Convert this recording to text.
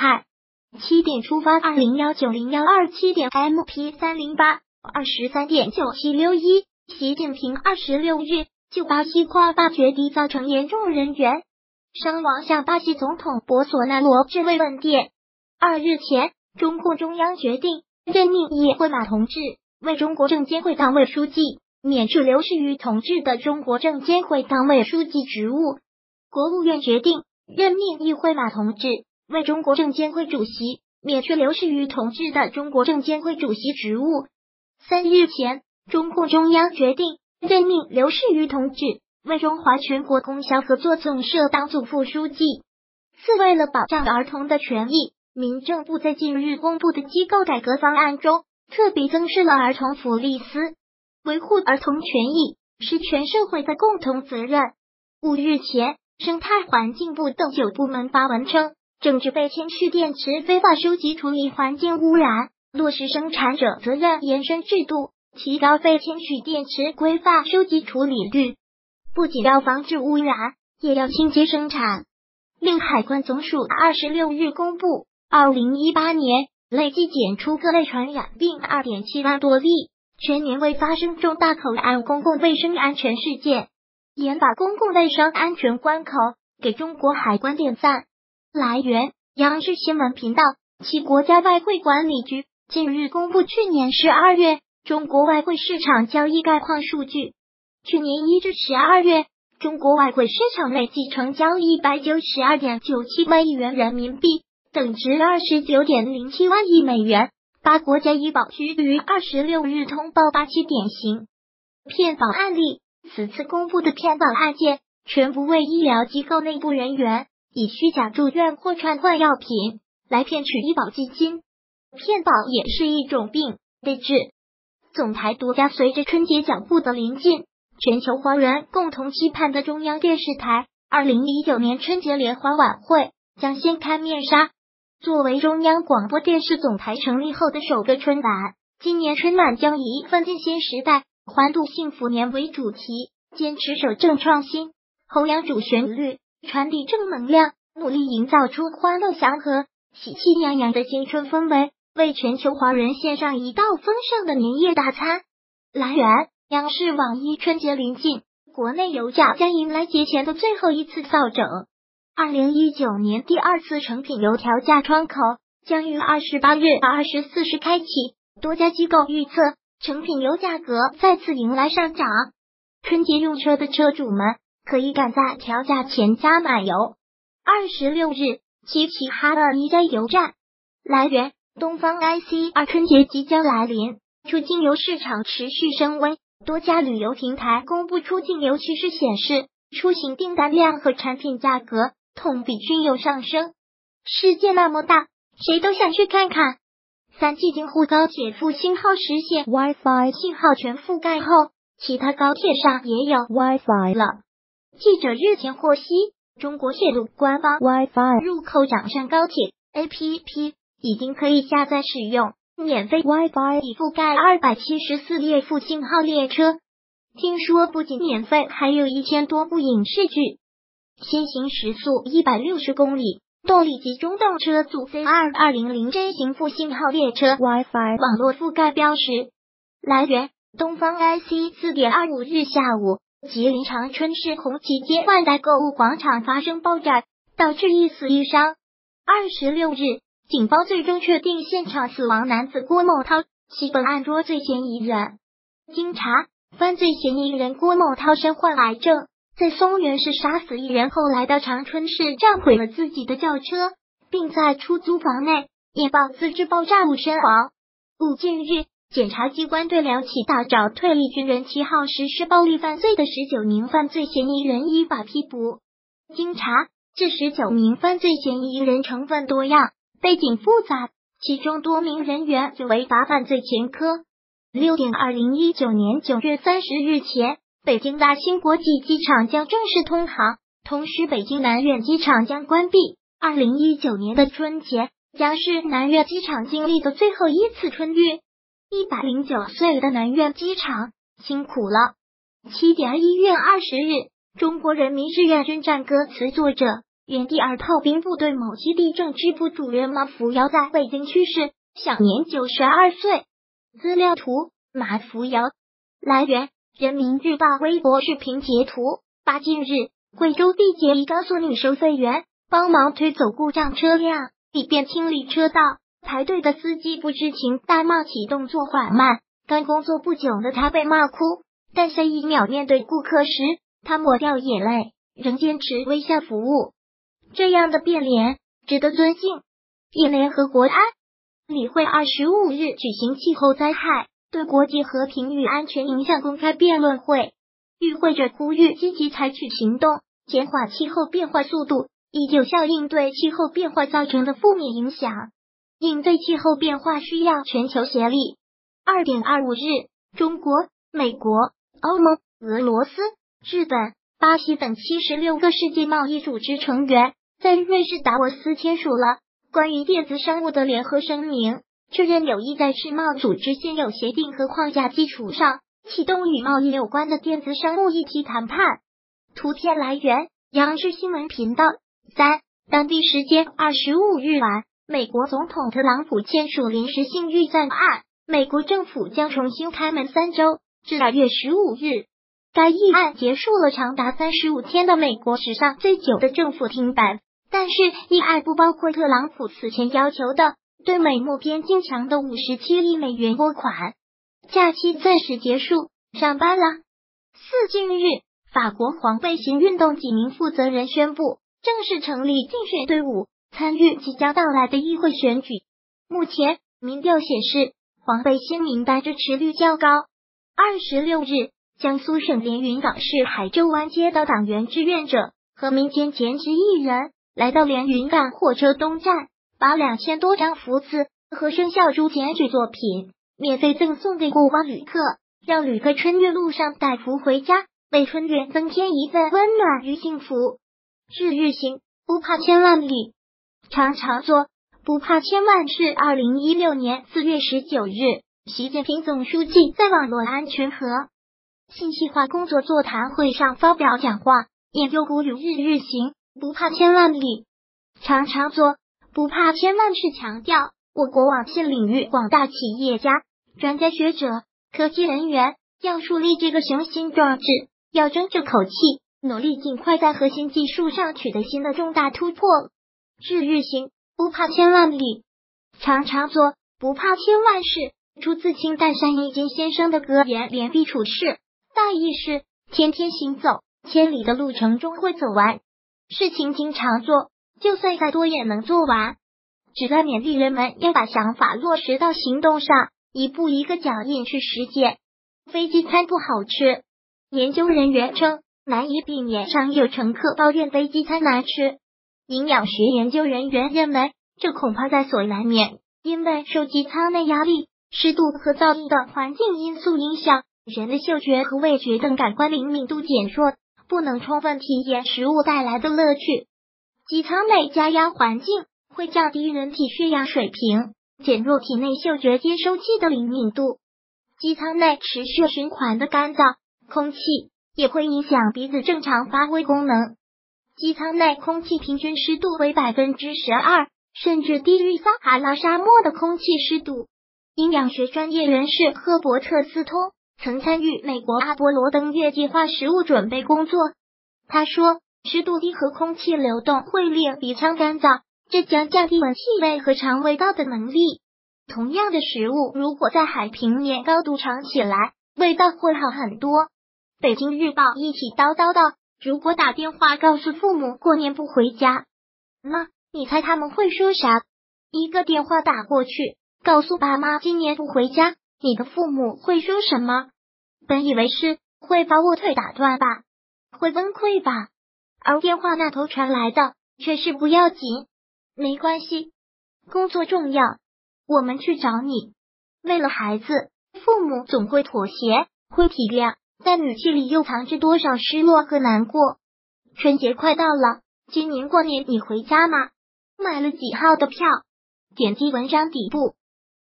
害。七点出发，二零幺九零幺二七点 MP 三零八二十三点九七六一。习近平二十六日就巴西跨大决堤造成严重人员伤亡，向巴西总统博索纳罗致慰问电。二日前，中共中央决定任命叶惠马同志为中国证监会党委书记，免去刘士余同志的中国证监会党委书记职务。国务院决定任命叶惠马同志为中国证监会主席，免去刘士余同志的中国证监会主席职务。三日前。中共中央决定任命刘士余同志为中华全国供销合作总社党组副书记。四、为了保障儿童的权益，民政部在近日公布的机构改革方案中，特别增设了儿童福利司。维护儿童权益是全社会的共同责任。五日前，生态环境部等九部门发文称，政治被铅蓄电池非法收集处理环境污染，落实生产者责任延伸制度。提高废铅蓄电池规范收集处理率，不仅要防治污染，也要清洁生产。六海关总署二十六日公布，二零一八年累计检出各类传染病二点七万多例，全年未发生重大口岸公共卫生安全事件，严把公共卫生安全关口，给中国海关点赞。来源：央视新闻频道。其国家外汇管理局近日公布去年十二月。中国外汇市场交易概况数据：去年一至十二月，中国外汇市场累计成交一百九十二点九七万亿元人民币，等值二十九点零七万亿美元。八国家医保局于二十六日通报八起典型骗保案例，此次公布的骗保案件全部为医疗机构内部人员以虚假住院或串换药品来骗取医保基金。骗保也是一种病，得治。总台独家，随着春节脚步的临近，全球华人共同期盼的中央电视台二零一九年春节联欢晚会将掀开面纱。作为中央广播电视总台成立后的首个春晚，今年春晚将以“奋进新时代，欢度幸福年”为主题，坚持守正创新，弘扬主旋律，传递正能量，努力营造出欢乐祥和、喜气洋洋的新春氛围。为全球华人献上一道丰盛的年夜大餐。来源：央视网一。春节临近，国内油价将迎来节前的最后一次扫整。二零一九年第二次成品油调价窗口将于二十八日二十四日开启。多家机构预测，成品油价格再次迎来上涨。春节用车的车主们可以赶在调价前加满油。二十六日，齐齐哈尔一家油站。来源。东方 IC 二春节即将来临，出境游市场持续升温，多家旅游平台公布出境游趋势显示，出行订单量和产品价格同比均有上升。世界那么大，谁都想去看看。三 G 京沪高铁复兴号实现 WiFi 信号全覆盖后，其他高铁上也有 WiFi 了。记者日前获悉，中国铁路官方 WiFi 入口掌上高铁 APP。已经可以下载使用，免费 WiFi 已覆盖二百七十四列复兴号列车。听说不仅免费，还有一千多部影视剧。先行时速一百六十公里，动力集中动车组 C 二二零零 J 型复兴号列车 WiFi 网络覆盖标识。来源：东方 IC。四点二五日下午，吉林长春市红旗街万代购物广场发生爆炸，导致一死一伤。二十六日。警方最终确定现场死亡男子郭某涛系本案捉罪嫌疑人。经查，犯罪嫌疑人郭某涛身患癌症，在松原市杀死一人后，来到长春市炸毁了自己的轿车，并在出租房内引爆自制爆炸物身亡。五近日，检察机关对两起大找退役军人七号实施暴力犯罪的十九名犯罪嫌疑人依法批捕。经查，这十九名犯罪嫌疑人成分多样。背景复杂，其中多名人员有违法犯罪前科。六点，二零一九年九月三十日前，北京大兴国际机场将正式通航，同时北京南苑机场将关闭。二零一九年的春节将是南苑机场经历的最后一次春运。一百零九岁的南苑机场辛苦了。七点，一月二十日，中国人民志愿军战歌词作者原第二炮兵部队某基地政治部主任马福尧在北京去世，享年九十二岁。资料图：马福尧。来源：人民日报微博视频截图。八近日，贵州地铁一高速女收费员帮忙推走故障车辆，以便清理车道。排队的司机不知情，大骂其动作缓慢。刚工作不久的他被骂哭，但下一秒面对顾客时，他抹掉眼泪，仍坚持微笑服务。这样的变脸值得尊敬。一联合国安理会二十五日举行气候灾害对国际和平与安全影响公开辩论会，与会者呼吁积极采取行动，减缓气候变化速度，以有效应对气候变化造成的负面影响。应对气候变化需要全球协力。二点二五日，中国、美国、欧盟、俄罗斯、日本、巴西等七十六个世界贸易组织成员。在瑞士达沃斯签署了关于电子商务的联合声明，确认有意在世贸组织现有协定和框架基础上启动与贸易有关的电子商务议题谈判。图片来源：央视新闻频道。三，当地时间二十五日晚，美国总统特朗普签署临时性预算案，美国政府将重新开门三周，至二月十五日。该议案结束了长达三十五天的美国史上最久的政府停摆。但是，议案不包括特朗普此前要求的对美墨边境墙的五十七亿美元拨款。假期暂时结束，上班了。四近日，法国黄背心运动几名负责人宣布正式成立竞选队伍，参与即将到来的议会选举。目前，民调显示黄背心名单支持率较高。二十六日，江苏省连云港市海州湾街的党员志愿者和民间兼职艺人。来到连云港火车东站，把两千多张福字和生肖猪剪纸作品免费赠送给过往旅客，让旅客春运路上带福回家，为春运增添一份温暖与幸福。日日行，不怕千万里，常常做，不怕千万事。二零一六年四月十九日，习近平总书记在网络安全和信息化工作座谈会上发表讲话，研究鼓励日日行。不怕千万里，常常做；不怕千万事。强调我国网信领域广大企业家、专家学者、科技人员要树立这个雄心壮志，要争这口气，努力尽快在核心技术上取得新的重大突破。日日行，不怕千万里；常常做，不怕千万事。出自清代山一经先生的格言，连笔处事，大意是：天天行走，千里的路程终会走完。事情经常做，就算再多也能做完。只在勉励人们要把想法落实到行动上，一步一个脚印去实践。飞机餐不好吃，研究人员称难以避免。常有乘客抱怨飞机餐难吃，营养学研究人员认为这恐怕在所难免，因为受机舱内压力、湿度和噪音等环境因素影响，人的嗅觉和味觉等感官灵敏度减弱。不能充分体验食物带来的乐趣。机舱内加压环境会降低人体血氧水平，减弱体内嗅觉接收器的灵敏度。机舱内持续循环的干燥空气也会影响鼻子正常发挥功能。机舱内空气平均湿度为百分之十二，甚至低于撒哈拉沙漠的空气湿度。营养学专业人士赫伯特斯通。曾参与美国阿波罗登月计划食物准备工作。他说，湿度低和空气流动会令鼻腔干燥，这将降低闻气味和尝味道的能力。同样的食物，如果在海平面高度尝起来，味道会好很多。北京日报一起叨叨道：如果打电话告诉父母过年不回家，那你猜他们会说啥？一个电话打过去，告诉爸妈今年不回家。你的父母会说什么？本以为是会把我腿打断吧，会崩溃吧，而电话那头传来的却是不要紧，没关系，工作重要，我们去找你。为了孩子，父母总会妥协，会体谅，在语气里又藏着多少失落和难过。春节快到了，今年过年你回家吗？买了几号的票？点击文章底部。